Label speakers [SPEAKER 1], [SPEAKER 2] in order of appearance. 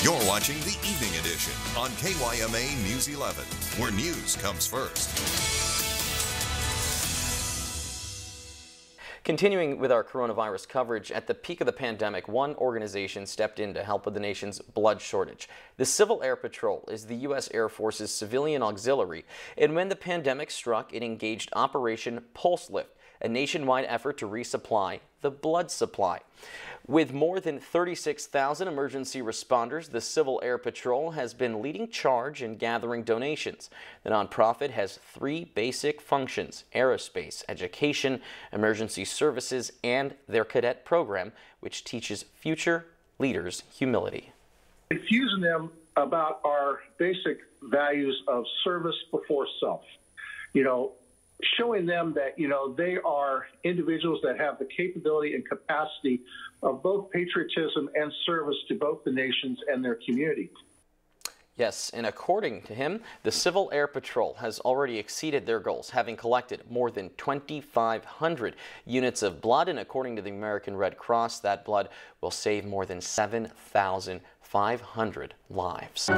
[SPEAKER 1] You're watching the Evening Edition on KYMA News 11, where news comes first.
[SPEAKER 2] Continuing with our coronavirus coverage, at the peak of the pandemic, one organization stepped in to help with the nation's blood shortage. The Civil Air Patrol is the U.S. Air Force's civilian auxiliary, and when the pandemic struck, it engaged Operation Pulse Lift, a nationwide effort to resupply the blood supply. With more than 36,000 emergency responders, the Civil Air Patrol has been leading charge in gathering donations. The nonprofit has three basic functions, aerospace, education, emergency services, and their cadet program, which teaches future leaders humility.
[SPEAKER 3] Infusing them about our basic values of service before self. You know, showing them that you know they are individuals that have the capability and capacity of both patriotism and service to both the nations and their community.
[SPEAKER 2] Yes, and according to him, the Civil Air Patrol has already exceeded their goals, having collected more than 2,500 units of blood, and according to the American Red Cross, that blood will save more than 7,500 lives.